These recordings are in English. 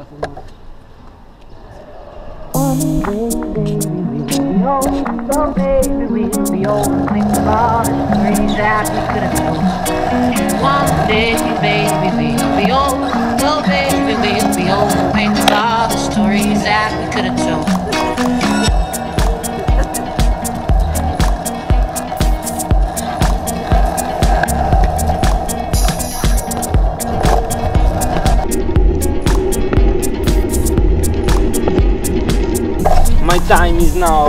One day, baby, we'll be old. So, baby, we'll be old and think about the things that we could have known. One day, baby, we'll My time is now.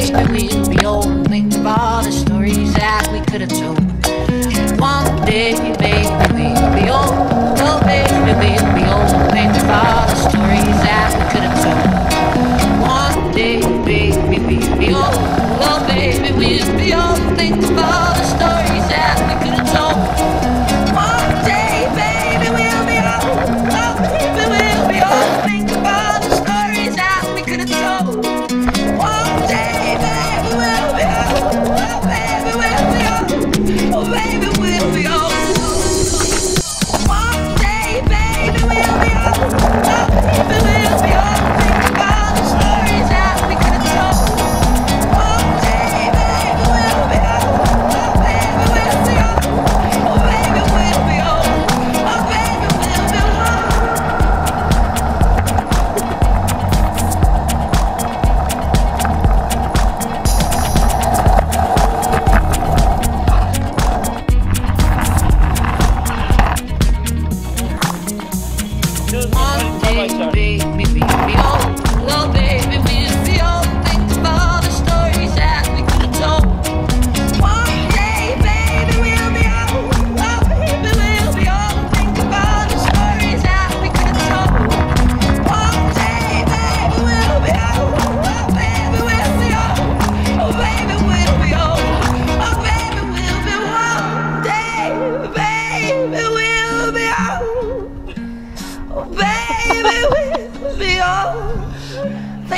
Thank you.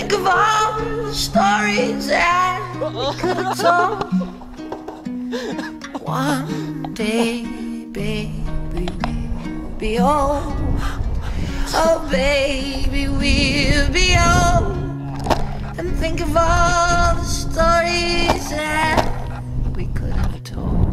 Think of all the stories that we could tell. One day, baby, we'll be old. Oh, baby, we'll be old. And think of all the stories that we could have told.